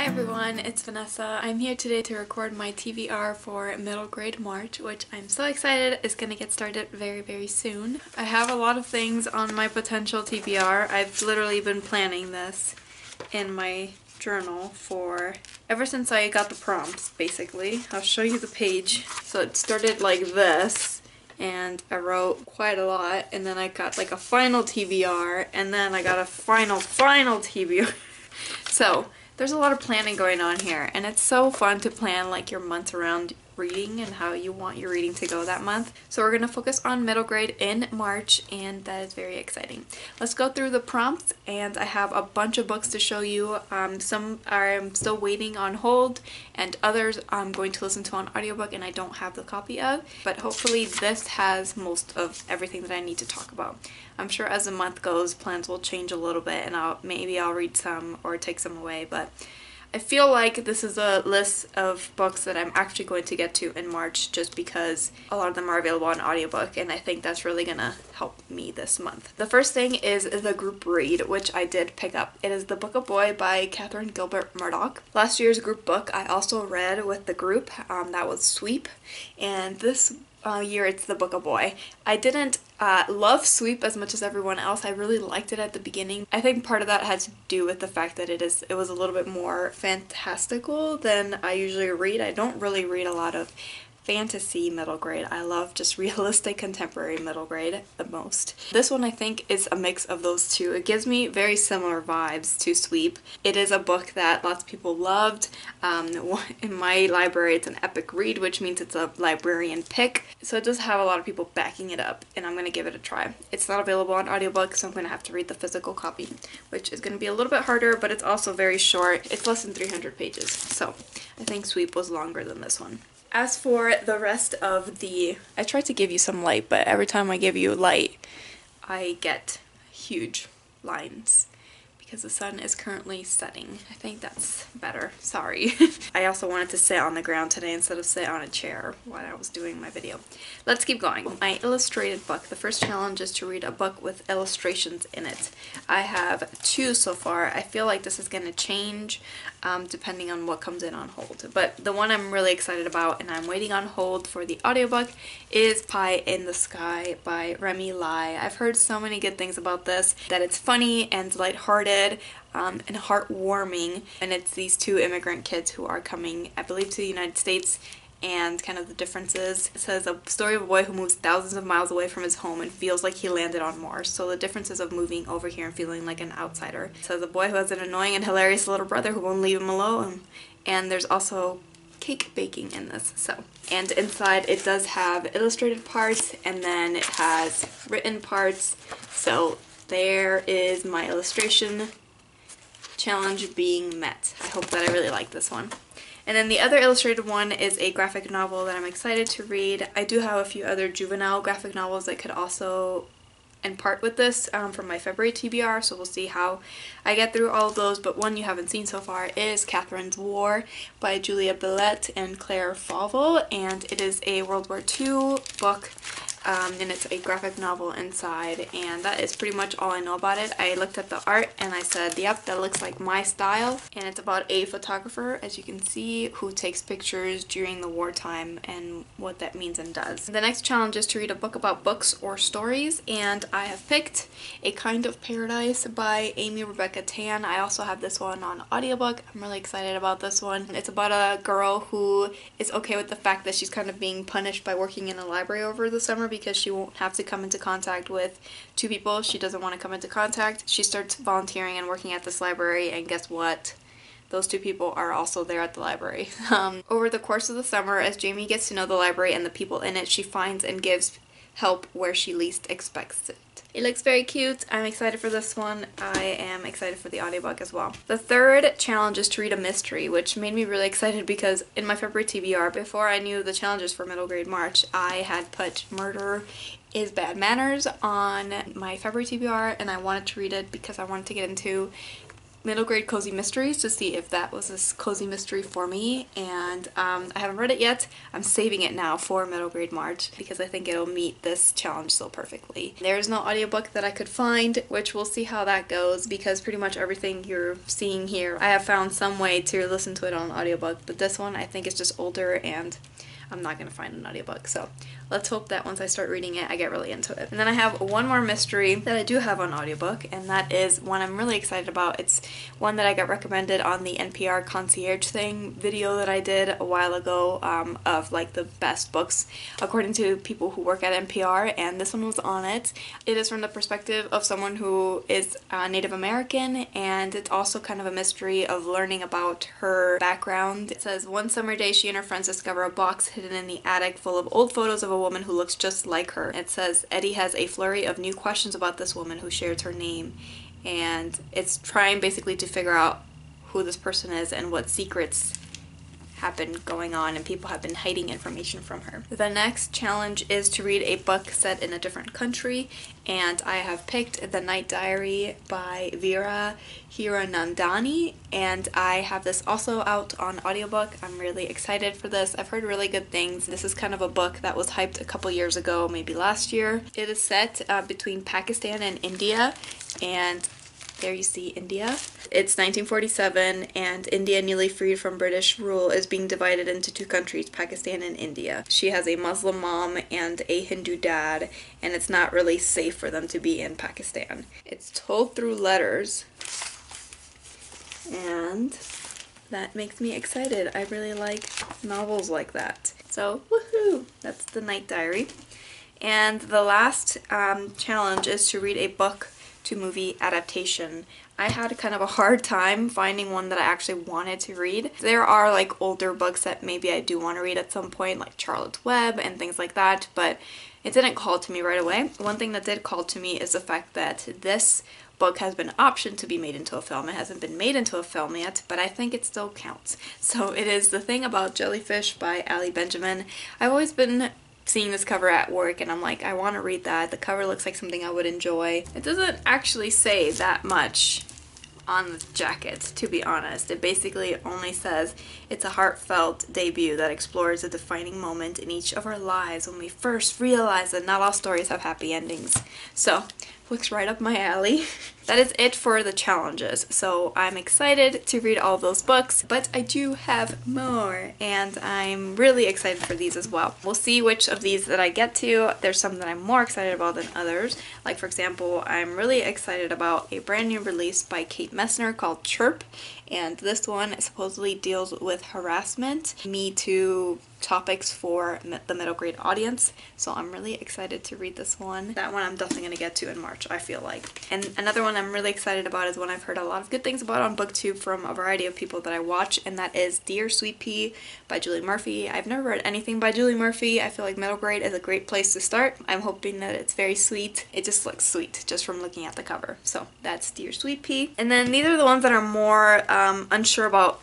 Hi everyone, it's Vanessa. I'm here today to record my TBR for middle grade March, which I'm so excited is going to get started very, very soon. I have a lot of things on my potential TBR. I've literally been planning this in my journal for ever since I got the prompts, basically. I'll show you the page. So it started like this, and I wrote quite a lot, and then I got like a final TBR, and then I got a final, final TBR. so there's a lot of planning going on here, and it's so fun to plan like your months around reading and how you want your reading to go that month. So we're going to focus on middle grade in March and that is very exciting. Let's go through the prompts and I have a bunch of books to show you. Um, some I'm still waiting on hold and others I'm going to listen to on audiobook and I don't have the copy of. But hopefully this has most of everything that I need to talk about. I'm sure as the month goes plans will change a little bit and I'll maybe I'll read some or take some away but I feel like this is a list of books that I'm actually going to get to in March just because a lot of them are available on audiobook and I think that's really gonna help me this month. The first thing is the group read, which I did pick up. It is The Book of Boy by Catherine Gilbert Murdoch. Last year's group book I also read with the group, um, that was Sweep, and this uh, year it's The Book of Boy. I didn't uh, love Sweep as much as everyone else. I really liked it at the beginning. I think part of that had to do with the fact that it is it was a little bit more fantastical than I usually read. I don't really read a lot of fantasy middle grade. I love just realistic contemporary middle grade the most. This one I think is a mix of those two. It gives me very similar vibes to Sweep. It is a book that lots of people loved. Um, in my library it's an epic read which means it's a librarian pick. So it does have a lot of people backing it up and I'm going to give it a try. It's not available on audiobook so I'm going to have to read the physical copy which is going to be a little bit harder but it's also very short. It's less than 300 pages so I think Sweep was longer than this one. As for the rest of the, I tried to give you some light, but every time I give you light, I get huge lines because the sun is currently setting. I think that's better. Sorry. I also wanted to sit on the ground today instead of sit on a chair while I was doing my video. Let's keep going. My illustrated book. The first challenge is to read a book with illustrations in it. I have two so far. I feel like this is going to change um, depending on what comes in on hold. But the one I'm really excited about and I'm waiting on hold for the audiobook is Pie in the Sky by Remy Lai. I've heard so many good things about this, that it's funny and lighthearted um, and heartwarming. And it's these two immigrant kids who are coming, I believe, to the United States and kind of the differences. It says a story of a boy who moves thousands of miles away from his home and feels like he landed on Mars. So the differences of moving over here and feeling like an outsider. It says a boy who has an annoying and hilarious little brother who won't leave him alone. And there's also cake baking in this so and inside it does have illustrated parts and then it has written parts so there is my illustration challenge being met. I hope that I really like this one. And then the other illustrated one is a graphic novel that I'm excited to read. I do have a few other juvenile graphic novels that could also in part with this um, from my February TBR, so we'll see how I get through all of those. But one you haven't seen so far is Catherine's War by Julia Billet and Claire Fauvel, and it is a World War II book um, and it's a graphic novel inside and that is pretty much all I know about it. I looked at the art and I said yep that looks like my style and it's about a photographer as you can see who takes pictures during the wartime and what that means and does. The next challenge is to read a book about books or stories and I have picked A Kind of Paradise by Amy Rebecca Tan. I also have this one on audiobook. I'm really excited about this one. It's about a girl who is okay with the fact that she's kind of being punished by working in a library over the summer because she won't have to come into contact with two people she doesn't want to come into contact. She starts volunteering and working at this library and guess what? Those two people are also there at the library. Um, over the course of the summer, as Jamie gets to know the library and the people in it, she finds and gives help where she least expects it. It looks very cute. I'm excited for this one. I am excited for the audiobook as well. The third challenge is to read a mystery, which made me really excited because in my February TBR, before I knew the challenges for middle grade March, I had put Murder is Bad Manners on my February TBR and I wanted to read it because I wanted to get into Middle Grade Cozy Mysteries to see if that was a cozy mystery for me and um, I haven't read it yet. I'm saving it now for Middle Grade March because I think it'll meet this challenge so perfectly. There's no audiobook that I could find which we'll see how that goes because pretty much everything you're seeing here I have found some way to listen to it on audiobook but this one I think is just older and I'm not gonna find an audiobook. So let's hope that once I start reading it, I get really into it. And then I have one more mystery that I do have on audiobook, and that is one I'm really excited about. It's one that I got recommended on the NPR concierge thing video that I did a while ago um, of like the best books according to people who work at NPR, and this one was on it. It is from the perspective of someone who is uh, Native American, and it's also kind of a mystery of learning about her background. It says, one summer day she and her friends discover a box hidden in the attic full of old photos of a woman who looks just like her. It says Eddie has a flurry of new questions about this woman who shares her name and it's trying basically to figure out who this person is and what secrets have been going on and people have been hiding information from her. The next challenge is to read a book set in a different country and I have picked The Night Diary by Veera Hiranandani and I have this also out on audiobook. I'm really excited for this. I've heard really good things. This is kind of a book that was hyped a couple years ago, maybe last year. It is set uh, between Pakistan and India and there you see India. It's 1947 and India, newly freed from British rule, is being divided into two countries, Pakistan and India. She has a Muslim mom and a Hindu dad and it's not really safe for them to be in Pakistan. It's told through letters and that makes me excited. I really like novels like that. So woohoo! That's the Night Diary. And the last um, challenge is to read a book to movie adaptation. I had kind of a hard time finding one that I actually wanted to read. There are like older books that maybe I do want to read at some point like Charlotte's Web and things like that but it didn't call to me right away. One thing that did call to me is the fact that this book has been optioned to be made into a film. It hasn't been made into a film yet, but I think it still counts. So it is The Thing About Jellyfish by Ali Benjamin. I've always been seeing this cover at work and I'm like, I want to read that. The cover looks like something I would enjoy. It doesn't actually say that much on the jacket, to be honest. It basically only says it's a heartfelt debut that explores a defining moment in each of our lives when we first realize that not all stories have happy endings. So, looks right up my alley. that is it for the challenges. So I'm excited to read all those books, but I do have more and I'm really excited for these as well. We'll see which of these that I get to. There's some that I'm more excited about than others. Like for example, I'm really excited about a brand new release by Kate Messner called Chirp and this one supposedly deals with harassment, Me Too topics for the middle grade audience so I'm really excited to read this one. That one I'm definitely going to get to in March I feel like. And another one I'm really excited about is one I've heard a lot of good things about on booktube from a variety of people that I watch and that is Dear Sweet Pea by Julie Murphy. I've never read anything by Julie Murphy. I feel like middle grade is a great place to start. I'm hoping that it's very sweet. It just looks sweet just from looking at the cover. So that's Dear Sweet Pea. And then these are the ones that are more um, Um, unsure about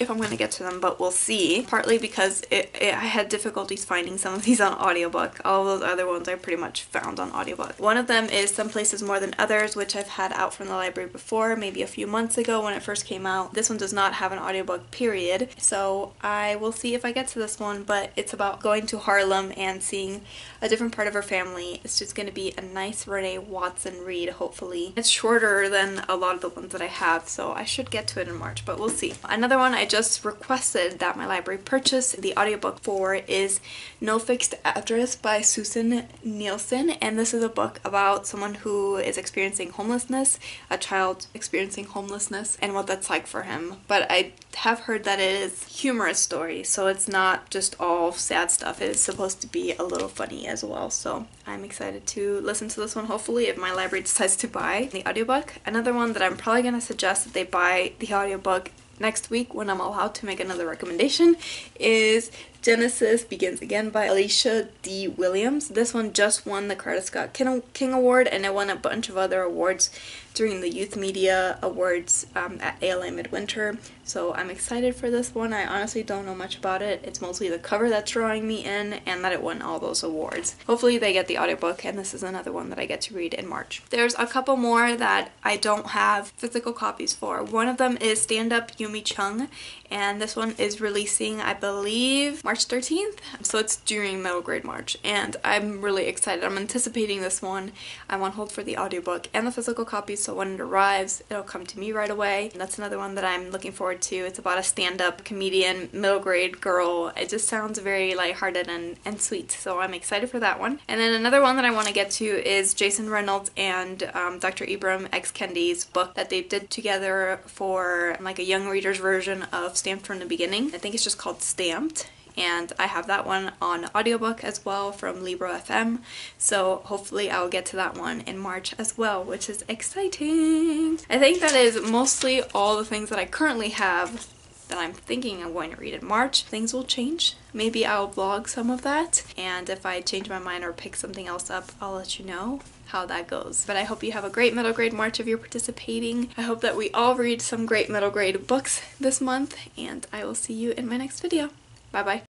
if I'm going to get to them, but we'll see. Partly because it, it, I had difficulties finding some of these on audiobook. All those other ones I pretty much found on audiobook. One of them is Some Places More Than Others, which I've had out from the library before, maybe a few months ago when it first came out. This one does not have an audiobook, period. So I will see if I get to this one, but it's about going to Harlem and seeing a different part of her family. It's just going to be a nice Renee Watson read, hopefully. It's shorter than a lot of the ones that I have, so I should get to it in March, but we'll see. Another one I just requested that my library purchase the audiobook for is No Fixed Address by Susin Nielsen and this is a book about someone who is experiencing homelessness, a child experiencing homelessness and what that's like for him. But I have heard that it is humorous story so it's not just all sad stuff. It is supposed to be a little funny as well so I'm excited to listen to this one hopefully if my library decides to buy the audiobook. Another one that I'm probably going to suggest that they buy the audiobook next week when I'm allowed to make another recommendation is Genesis Begins Again by Alicia D. Williams. This one just won the Coretta Scott King Award and it won a bunch of other awards during the Youth Media Awards um, at ALA Midwinter. So I'm excited for this one. I honestly don't know much about it. It's mostly the cover that's drawing me in and that it won all those awards. Hopefully they get the audiobook and this is another one that I get to read in March. There's a couple more that I don't have physical copies for. One of them is Stand Up Yumi Chung and this one is releasing I believe March 13th so it's during middle grade March and I'm really excited. I'm anticipating this one. I'm on hold for the audiobook and the physical copy so when it arrives it'll come to me right away. And that's another one that I'm looking forward to. It's about a stand-up comedian middle grade girl. It just sounds very lighthearted and, and sweet so I'm excited for that one. And then another one that I want to get to is Jason Reynolds and um, Dr. Ibram X. Kendi's book that they did together for like a young reader's version of Stamped from the Beginning. I think it's just called Stamped and I have that one on audiobook as well from Libro FM so hopefully I'll get to that one in March as well which is exciting. I think that is mostly all the things that I currently have that I'm thinking I'm going to read in March. Things will change. Maybe I'll vlog some of that and if I change my mind or pick something else up I'll let you know how that goes. But I hope you have a great middle grade March if you're participating. I hope that we all read some great middle grade books this month and I will see you in my next video. Bye bye.